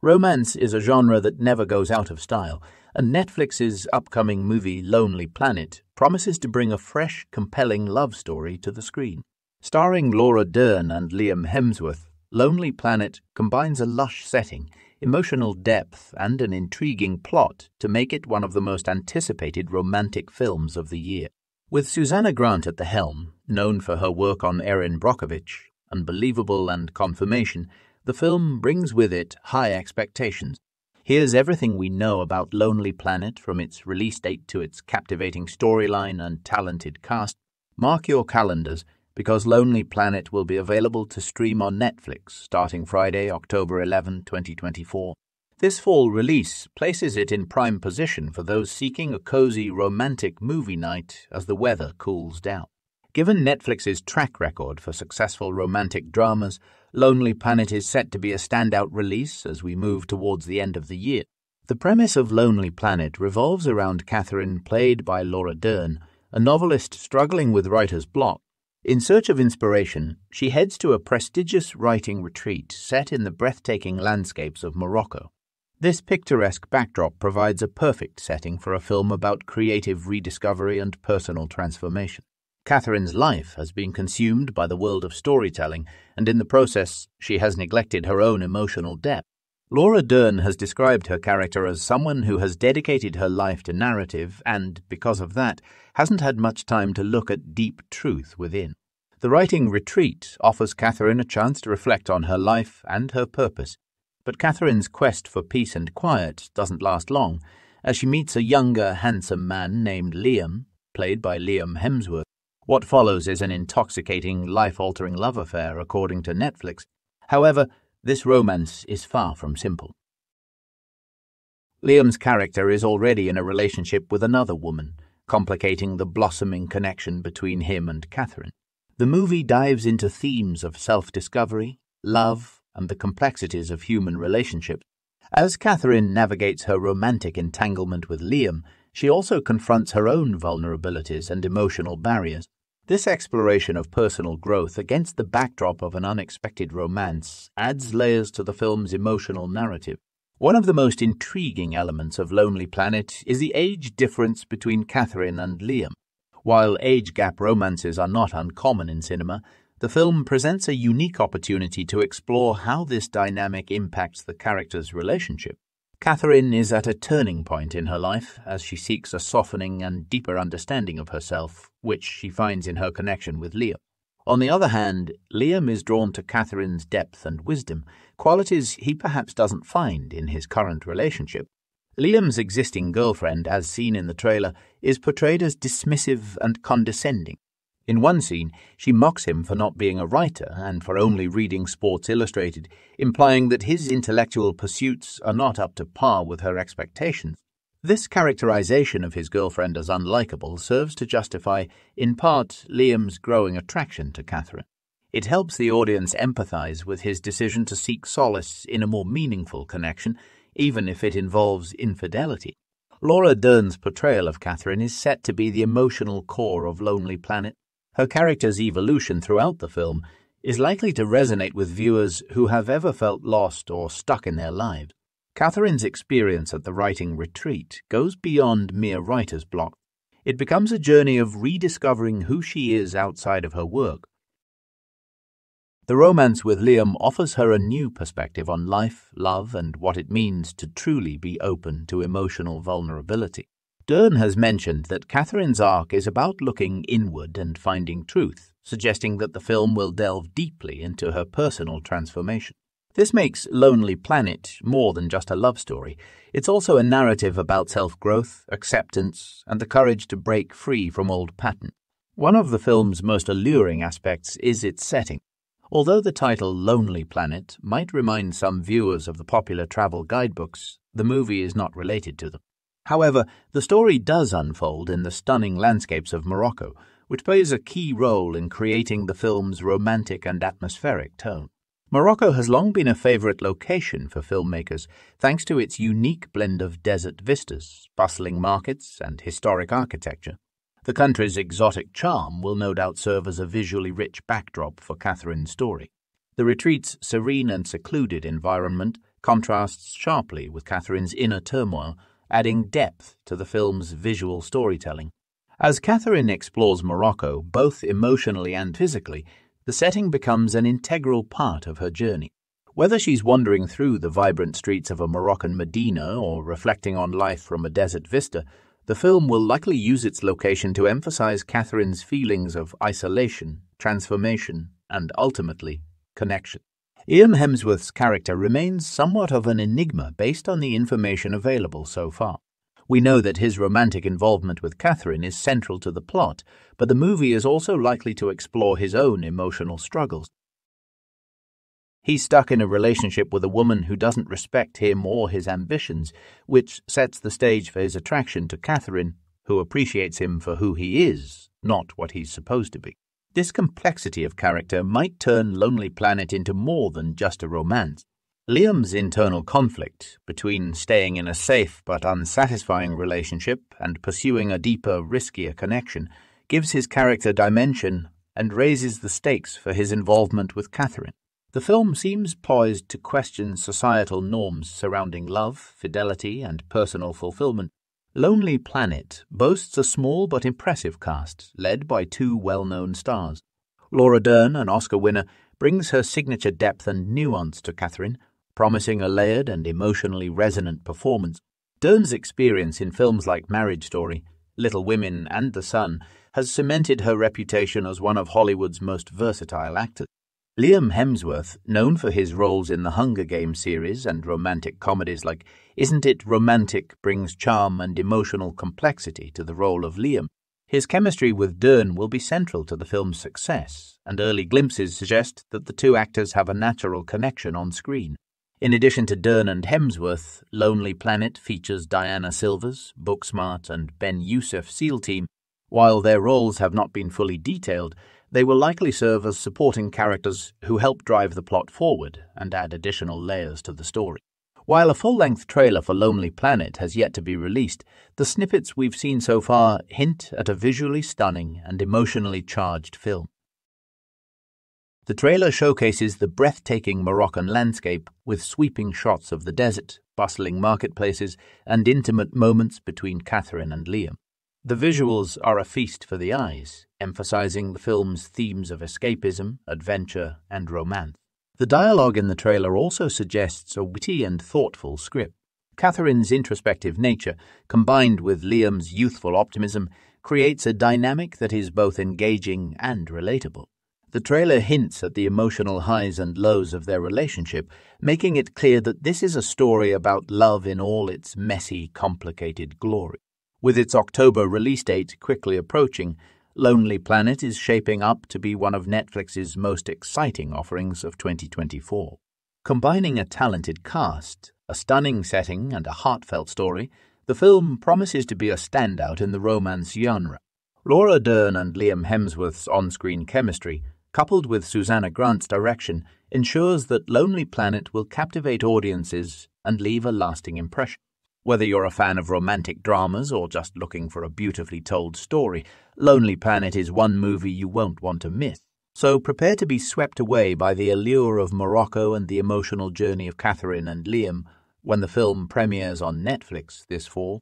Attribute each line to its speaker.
Speaker 1: Romance is a genre that never goes out of style, and Netflix's upcoming movie Lonely Planet promises to bring a fresh, compelling love story to the screen. Starring Laura Dern and Liam Hemsworth, Lonely Planet combines a lush setting, emotional depth, and an intriguing plot to make it one of the most anticipated romantic films of the year. With Susanna Grant at the helm, known for her work on Erin Brockovich, Unbelievable and Confirmation, the film brings with it high expectations. Here's everything we know about Lonely Planet from its release date to its captivating storyline and talented cast. Mark your calendars because Lonely Planet will be available to stream on Netflix starting Friday, October 11, 2024. This fall release places it in prime position for those seeking a cozy romantic movie night as the weather cools down. Given Netflix's track record for successful romantic dramas, Lonely Planet is set to be a standout release as we move towards the end of the year. The premise of Lonely Planet revolves around Catherine, played by Laura Dern, a novelist struggling with writer's block. In search of inspiration, she heads to a prestigious writing retreat set in the breathtaking landscapes of Morocco. This picturesque backdrop provides a perfect setting for a film about creative rediscovery and personal transformation. Catherine's life has been consumed by the world of storytelling, and in the process, she has neglected her own emotional depth. Laura Dern has described her character as someone who has dedicated her life to narrative and, because of that, hasn't had much time to look at deep truth within. The writing retreat offers Catherine a chance to reflect on her life and her purpose, but Catherine's quest for peace and quiet doesn't last long, as she meets a younger, handsome man named Liam, played by Liam Hemsworth. What follows is an intoxicating, life altering love affair, according to Netflix. However, this romance is far from simple. Liam's character is already in a relationship with another woman, complicating the blossoming connection between him and Catherine. The movie dives into themes of self discovery, love, and the complexities of human relationships. As Catherine navigates her romantic entanglement with Liam, she also confronts her own vulnerabilities and emotional barriers. This exploration of personal growth against the backdrop of an unexpected romance adds layers to the film's emotional narrative. One of the most intriguing elements of Lonely Planet is the age difference between Catherine and Liam. While age gap romances are not uncommon in cinema, the film presents a unique opportunity to explore how this dynamic impacts the characters' relationship. Catherine is at a turning point in her life as she seeks a softening and deeper understanding of herself, which she finds in her connection with Liam. On the other hand, Liam is drawn to Catherine's depth and wisdom, qualities he perhaps doesn't find in his current relationship. Liam's existing girlfriend, as seen in the trailer, is portrayed as dismissive and condescending. In one scene, she mocks him for not being a writer and for only reading Sports Illustrated, implying that his intellectual pursuits are not up to par with her expectations. This characterization of his girlfriend as unlikable serves to justify, in part, Liam's growing attraction to Catherine. It helps the audience empathize with his decision to seek solace in a more meaningful connection, even if it involves infidelity. Laura Dern's portrayal of Catherine is set to be the emotional core of Lonely Planet, her character's evolution throughout the film is likely to resonate with viewers who have ever felt lost or stuck in their lives. Catherine's experience at the writing retreat goes beyond mere writer's block. It becomes a journey of rediscovering who she is outside of her work. The romance with Liam offers her a new perspective on life, love, and what it means to truly be open to emotional vulnerability. Dern has mentioned that Catherine's arc is about looking inward and finding truth, suggesting that the film will delve deeply into her personal transformation. This makes Lonely Planet more than just a love story. It's also a narrative about self growth, acceptance, and the courage to break free from old patterns. One of the film's most alluring aspects is its setting. Although the title Lonely Planet might remind some viewers of the popular travel guidebooks, the movie is not related to them. However, the story does unfold in the stunning landscapes of Morocco, which plays a key role in creating the film's romantic and atmospheric tone. Morocco has long been a favorite location for filmmakers thanks to its unique blend of desert vistas, bustling markets, and historic architecture. The country's exotic charm will no doubt serve as a visually rich backdrop for Catherine's story. The retreat's serene and secluded environment contrasts sharply with Catherine's inner turmoil, adding depth to the film's visual storytelling. As Catherine explores Morocco, both emotionally and physically, the setting becomes an integral part of her journey. Whether she's wandering through the vibrant streets of a Moroccan Medina or reflecting on life from a desert vista, the film will likely use its location to emphasize Catherine's feelings of isolation, transformation, and ultimately, connection. Liam Hemsworth's character remains somewhat of an enigma based on the information available so far. We know that his romantic involvement with Catherine is central to the plot, but the movie is also likely to explore his own emotional struggles. He's stuck in a relationship with a woman who doesn't respect him or his ambitions, which sets the stage for his attraction to Catherine, who appreciates him for who he is, not what he's supposed to be. This complexity of character might turn Lonely Planet into more than just a romance. Liam's internal conflict between staying in a safe but unsatisfying relationship and pursuing a deeper, riskier connection gives his character dimension and raises the stakes for his involvement with Catherine. The film seems poised to question societal norms surrounding love, fidelity, and personal fulfillment. Lonely Planet boasts a small but impressive cast, led by two well known stars. Laura Dern, an Oscar winner, brings her signature depth and nuance to Catherine, promising a layered and emotionally resonant performance. Dern's experience in films like Marriage Story, Little Women, and The Son has cemented her reputation as one of Hollywood's most versatile actors. Liam Hemsworth, known for his roles in the Hunger Games series and romantic comedies like Isn't It Romantic, brings charm and emotional complexity to the role of Liam. His chemistry with Dern will be central to the film's success, and early glimpses suggest that the two actors have a natural connection on screen. In addition to Dern and Hemsworth, Lonely Planet features Diana Silvers, Booksmart, and Ben Youcef SEAL Team. While their roles have not been fully detailed, they will likely serve as supporting characters who help drive the plot forward and add additional layers to the story. While a full length trailer for Lonely Planet has yet to be released, the snippets we've seen so far hint at a visually stunning and emotionally charged film. The trailer showcases the breathtaking Moroccan landscape with sweeping shots of the desert, bustling marketplaces, and intimate moments between Catherine and Liam. The visuals are a feast for the eyes, emphasizing the film's themes of escapism, adventure, and romance. The dialogue in the trailer also suggests a witty and thoughtful script. Catherine's introspective nature, combined with Liam's youthful optimism, creates a dynamic that is both engaging and relatable. The trailer hints at the emotional highs and lows of their relationship, making it clear that this is a story about love in all its messy, complicated glory. With its October release date quickly approaching, Lonely Planet is shaping up to be one of Netflix's most exciting offerings of 2024. Combining a talented cast, a stunning setting, and a heartfelt story, the film promises to be a standout in the romance genre. Laura Dern and Liam Hemsworth's on screen chemistry coupled with Susanna Grant's direction, ensures that Lonely Planet will captivate audiences and leave a lasting impression. Whether you're a fan of romantic dramas or just looking for a beautifully told story, Lonely Planet is one movie you won't want to miss. So prepare to be swept away by the allure of Morocco and the emotional journey of Catherine and Liam when the film premieres on Netflix this fall.